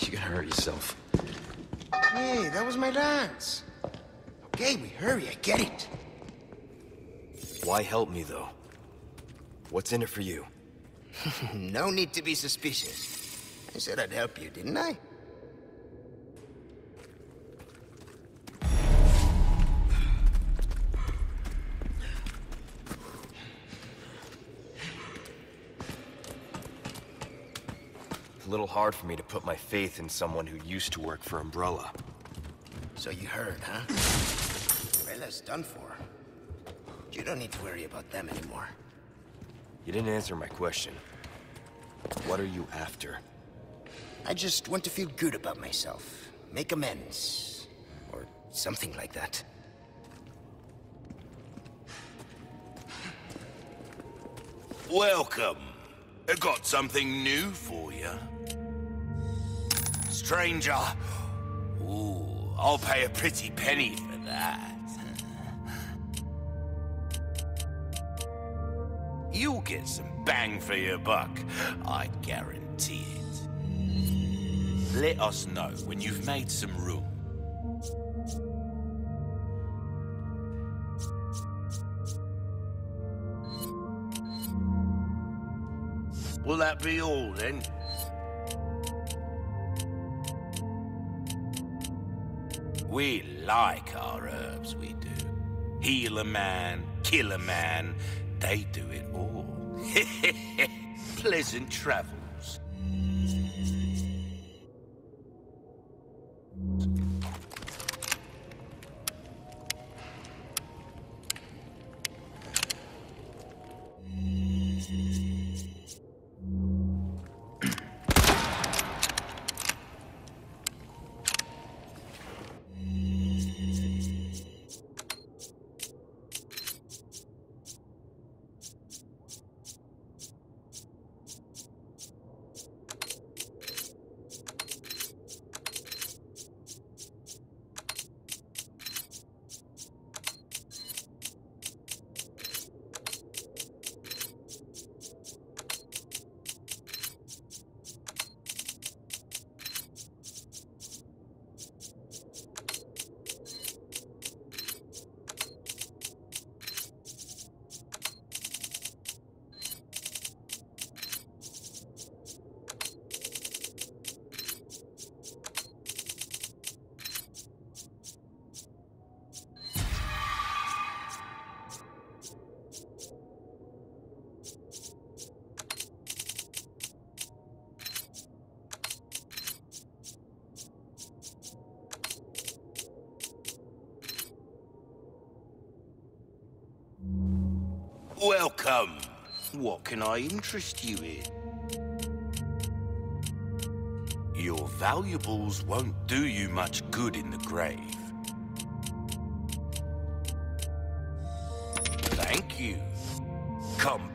You're gonna hurt yourself. Hey, that was my dance. Okay, we hurry, I get it. Why help me, though? What's in it for you? no need to be suspicious. I said I'd help you, didn't I? Little hard for me to put my faith in someone who used to work for Umbrella. So you heard, huh? Umbrella's done for. You don't need to worry about them anymore. You didn't answer my question. What are you after? I just want to feel good about myself. Make amends. Or something like that. Welcome. I got something new for you. Stranger. Ooh, I'll pay a pretty penny for that. You'll get some bang for your buck, I guarantee it. Let us know when you've made some room. Will that be all then? We like our herbs, we do. Heal a man, kill a man, they do it all. Pleasant travels. Welcome. What can I interest you in? Your valuables won't do you much good in the grave. Thank you. Come.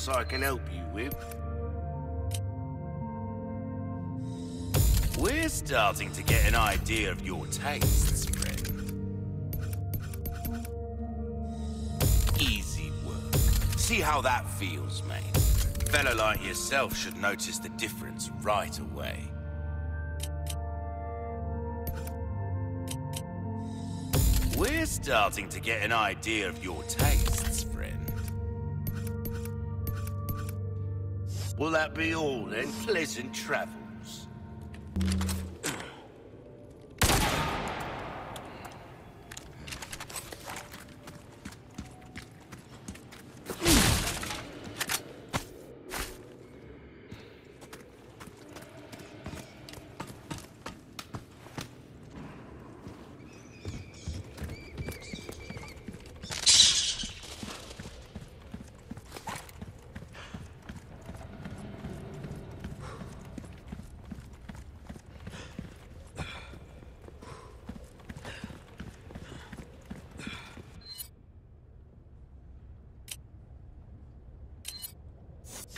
else I can help you with. We're starting to get an idea of your tastes, friend. Easy work. See how that feels, mate. Fellow like yourself should notice the difference right away. We're starting to get an idea of your taste. Will that be all then? Pleasant travels.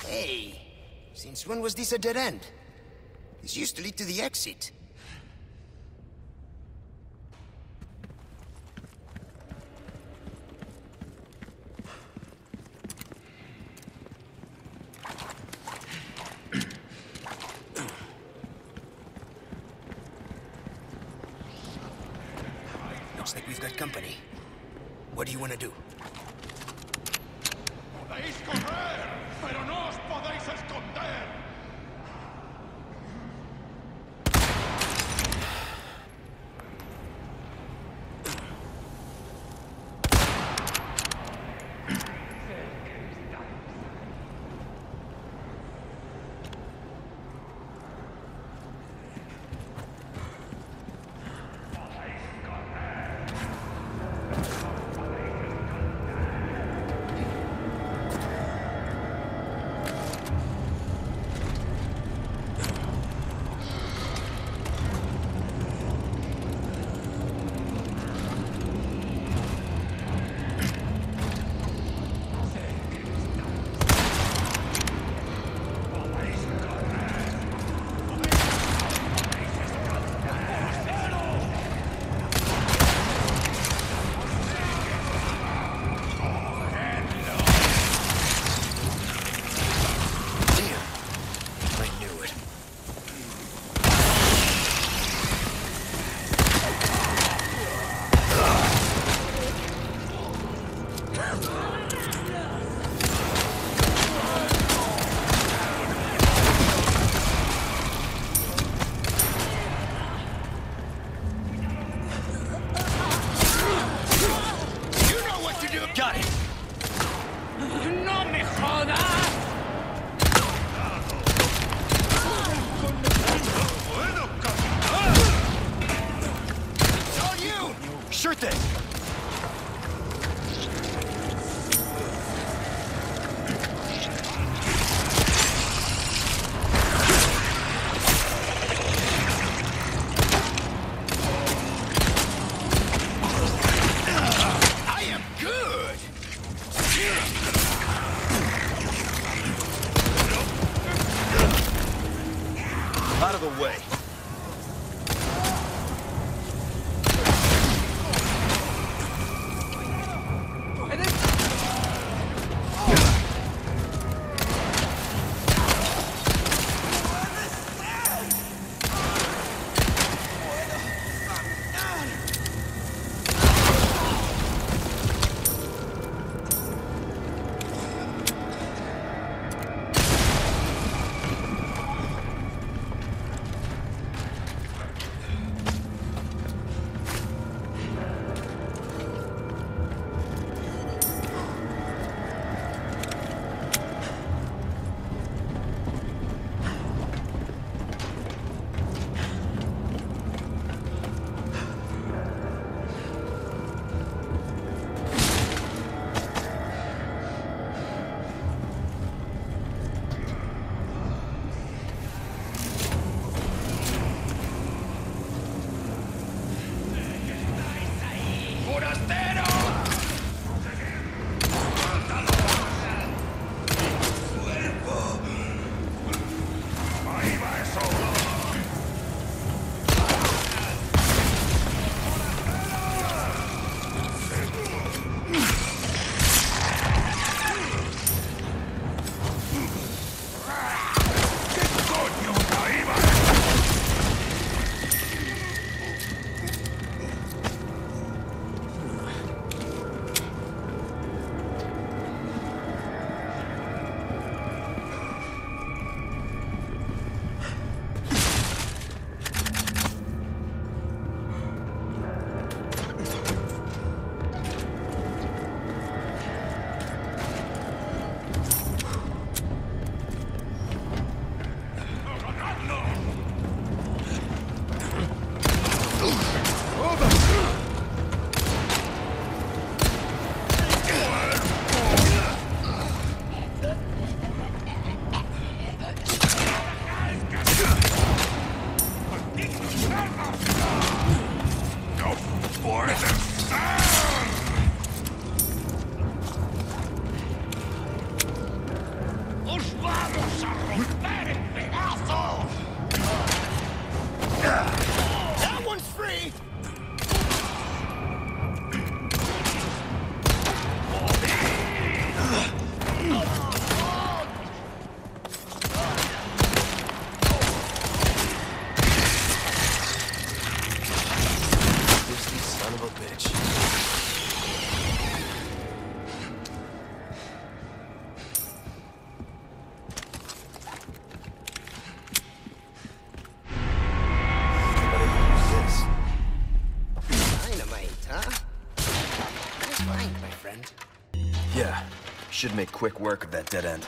Hey, since when was this a dead end? This used to lead to the exit. Looks like we've got company. What do you want to do? Podéis correr, pero Come on. Yeah, should make quick work of that dead end.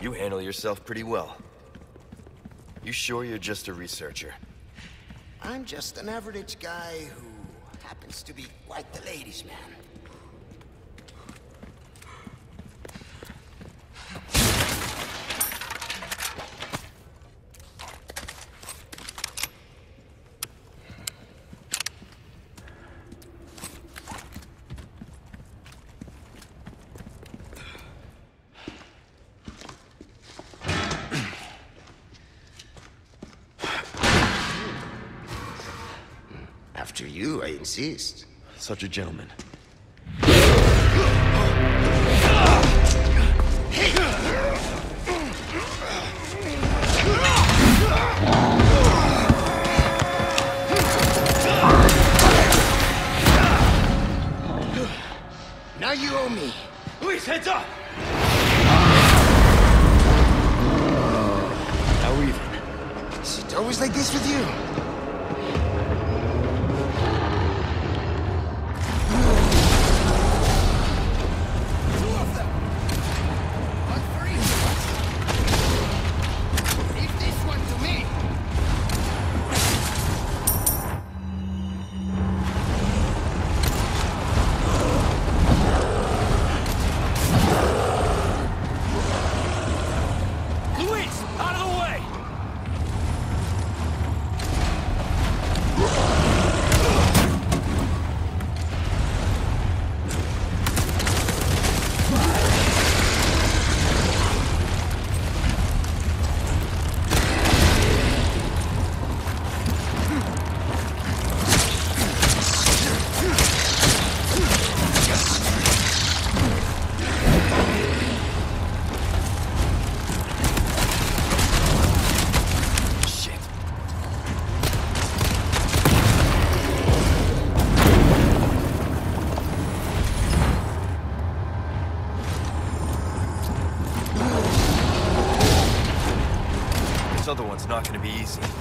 You handle yourself pretty well. You sure you're just a researcher? I'm just an average guy who happens to be quite the ladies' man. exist. Such a gentleman. not gonna be easy.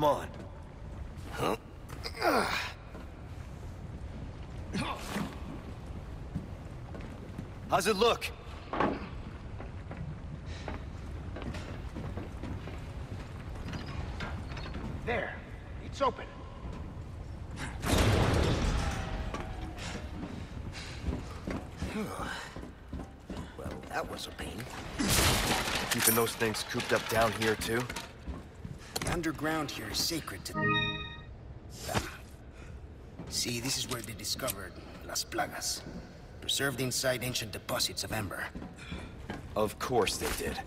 Come on. How's it look? There, it's open. well, that was a pain. Keeping those things cooped up down here, too? Underground here is sacred to them. See, this is where they discovered Las Plagas, preserved inside ancient deposits of amber. Of course they did.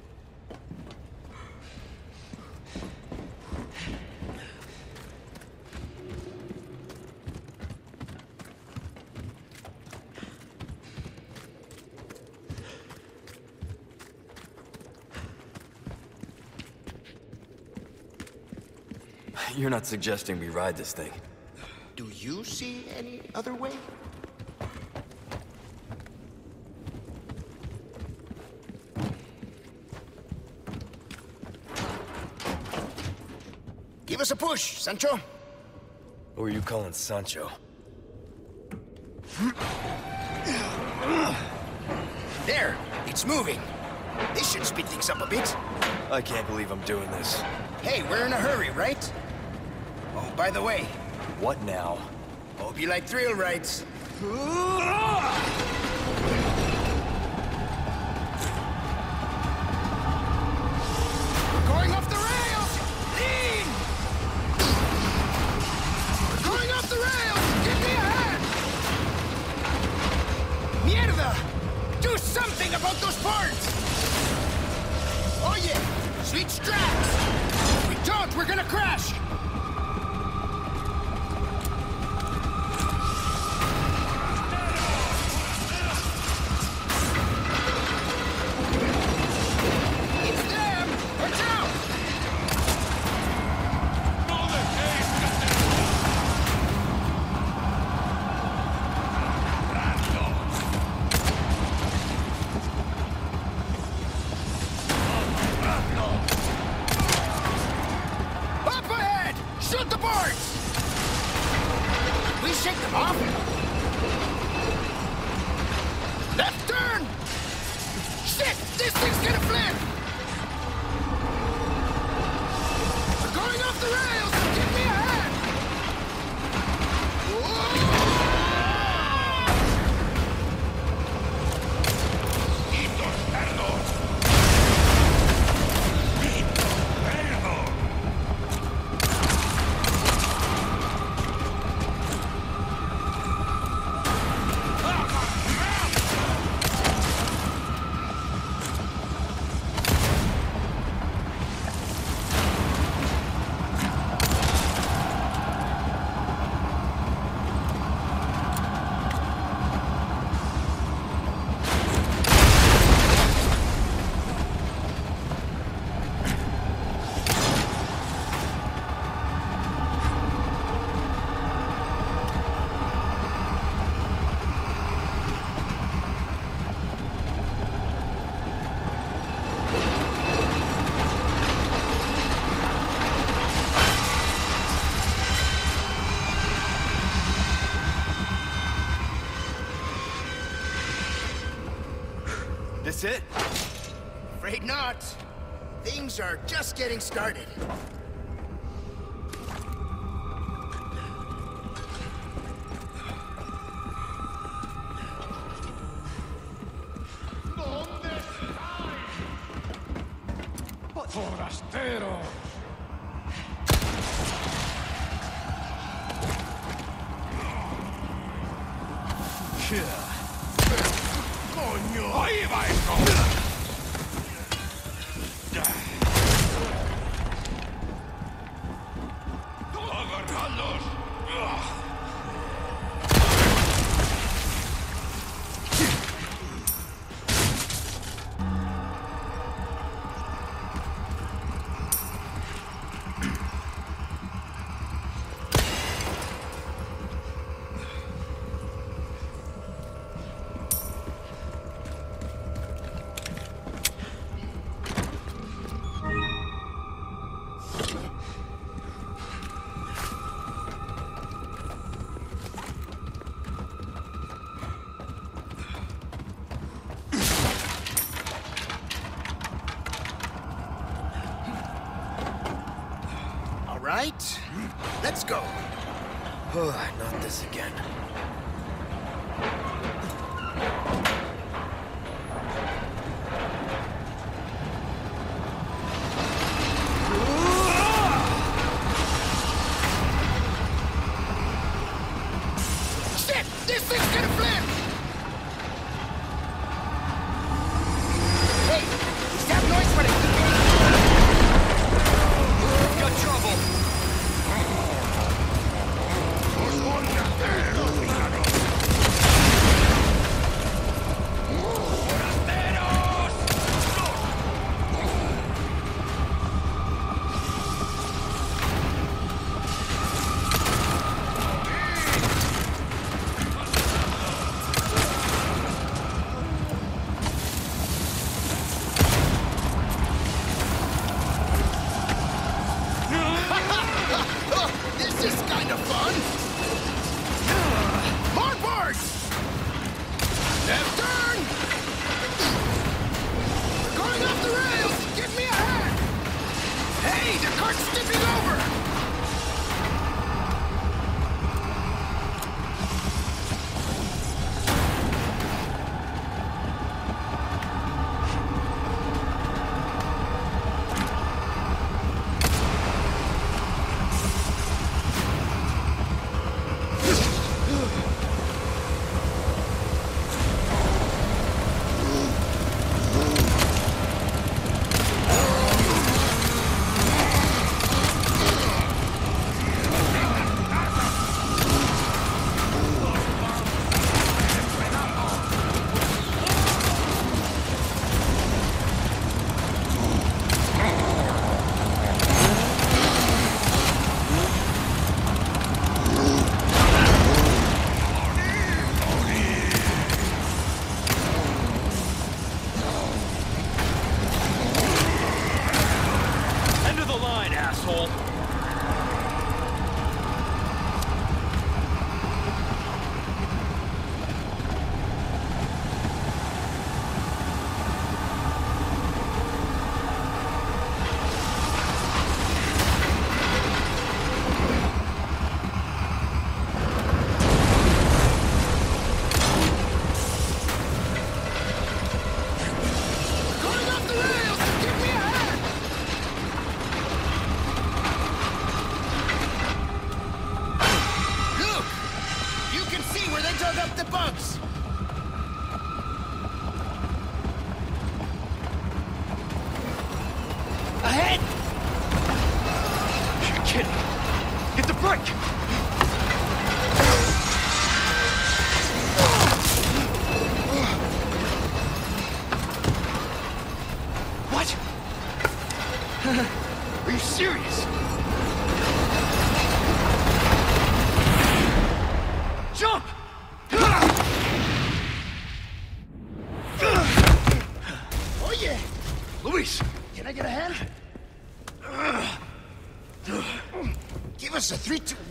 You're not suggesting we ride this thing. Do you see any other way? Give us a push, Sancho. Who are you calling Sancho? There, it's moving. This should speed things up a bit. I can't believe I'm doing this. Hey, we're in a hurry, right? Oh, by the way, What now? hope you like thrill rides. Shoot the boards! We shake them off? Left turn! Shit! This thing's gonna flip! We're going off the rails! Give me a hand! Quitos, This it? Afraid not. Things are just getting started. right, let's go. Oh, not this again.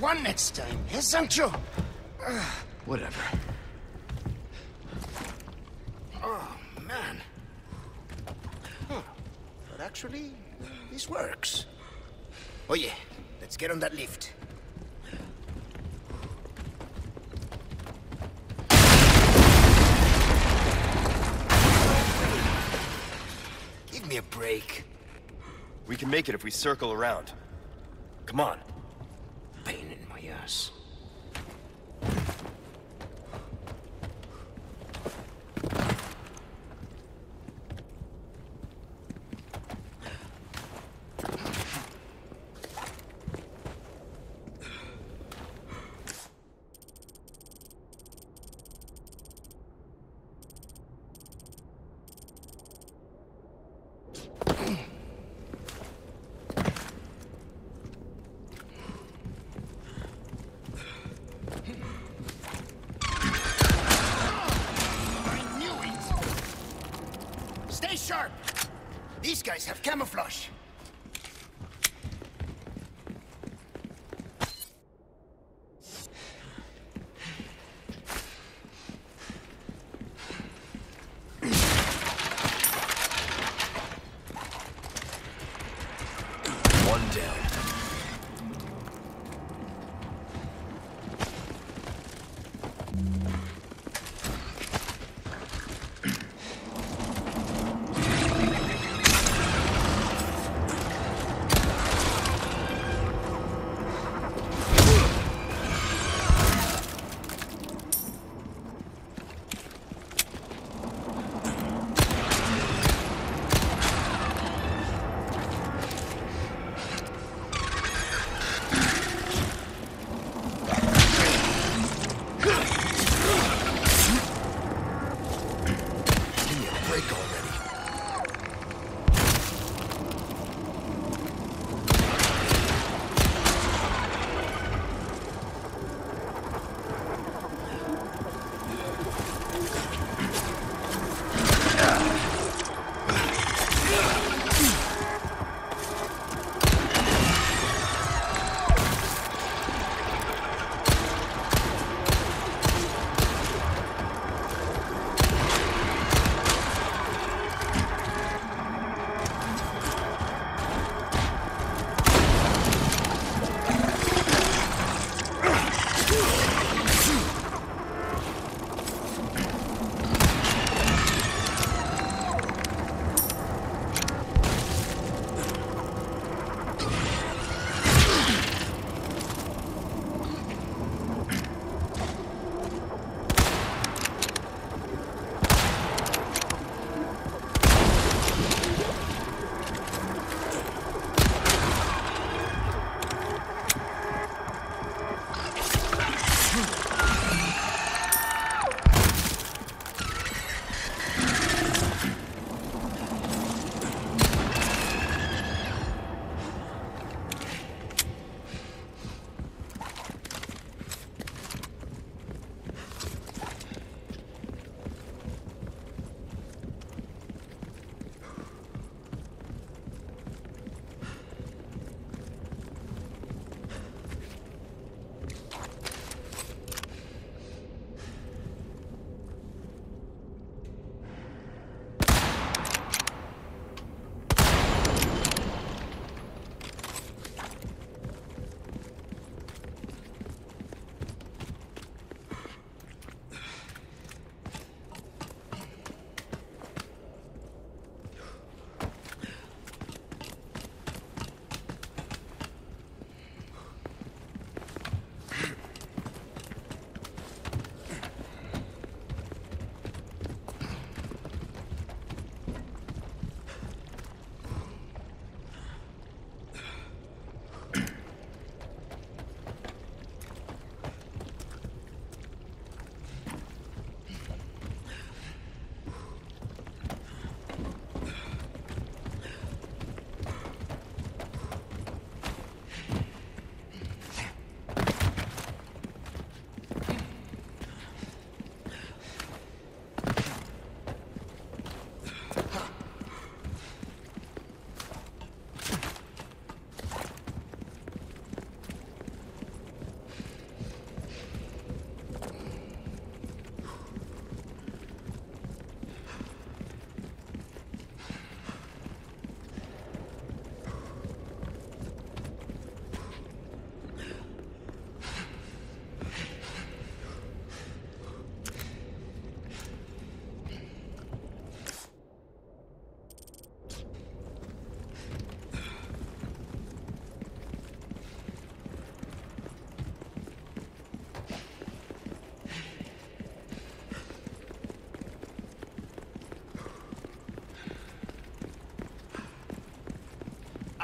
one next time, isn't you? Whatever. Oh, man. Huh. But actually, this works. Oh yeah, let's get on that lift. Give me a break. We can make it if we circle around. Come on. Yes.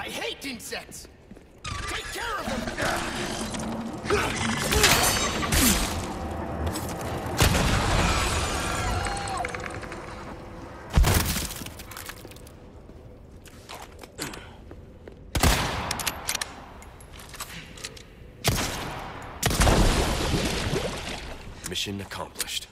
I hate insects! Take care of them! Mission accomplished.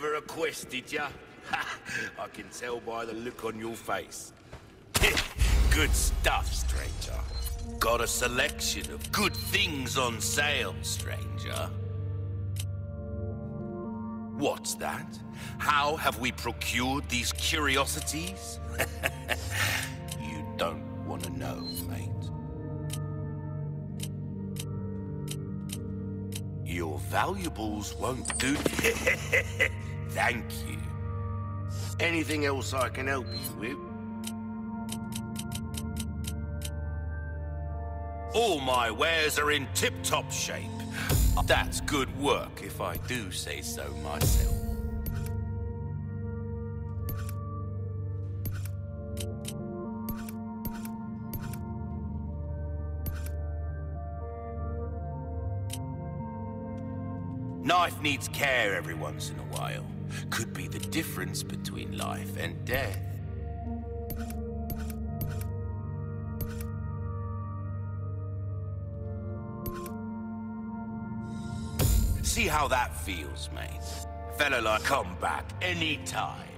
Her request, did ya? I can tell by the look on your face. good stuff, stranger. Got a selection of good things on sale, stranger. What's that? How have we procured these curiosities? valuables won't do... Thank you. Anything else I can help you with? All my wares are in tip-top shape. That's good work, if I do say so myself. Knife needs care every once in a while. Could be the difference between life and death. See how that feels, mate. Fella like come back anytime.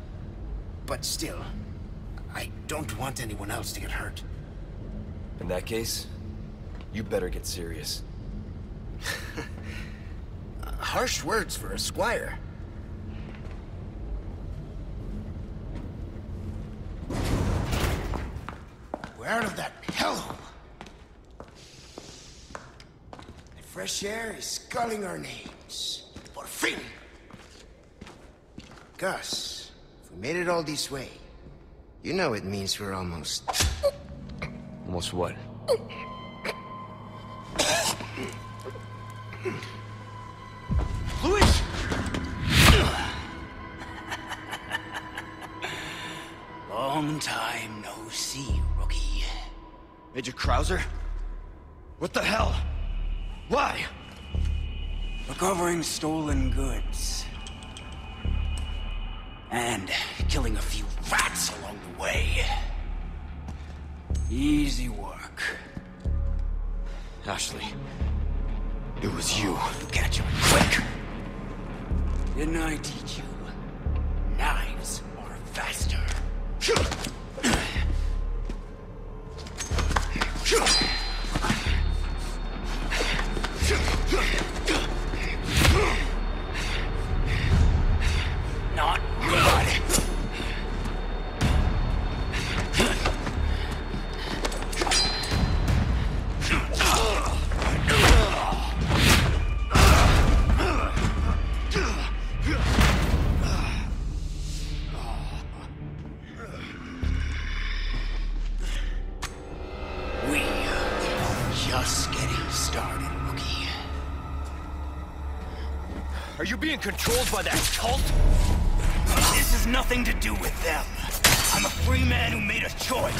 But still, I don't want anyone else to get hurt. In that case, you better get serious. Harsh words for a squire. We're out of that hellhole. The fresh air is calling our names. For Finn! Gus, made it all this way, you know it means we're almost... Almost what? Luis! Long time no see, rookie. Major Krauser? What the hell? Why? Recovering stolen goods. And killing a few rats along the way. Easy work. Ashley. It was you. Catch him quick. Didn't I teach you? Knives are faster. Controlled by that cult? This has nothing to do with them. I'm a free man who made a choice.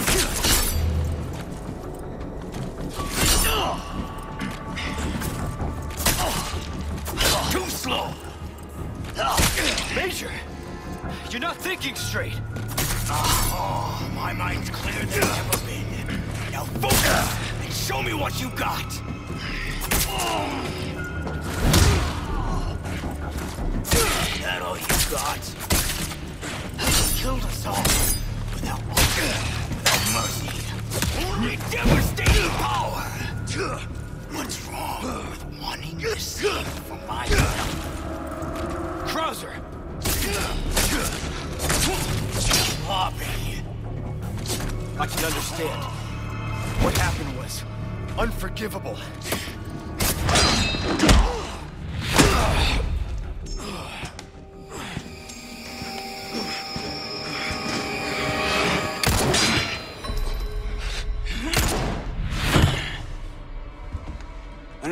Too slow. Major! You're not thinking straight. Oh, my mind's clearer than it's ever been. Now focus and show me what you got. That all you got? You killed us all without without mercy. Only devastating power. What's wrong with wanting to for myself? Krauser! Sloppy. I can understand. What happened was unforgivable.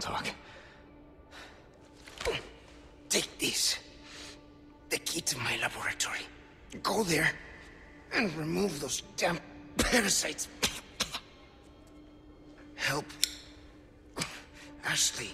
Talk. Take this. The key to my laboratory. Go there and remove those damn parasites. Help. Ashley.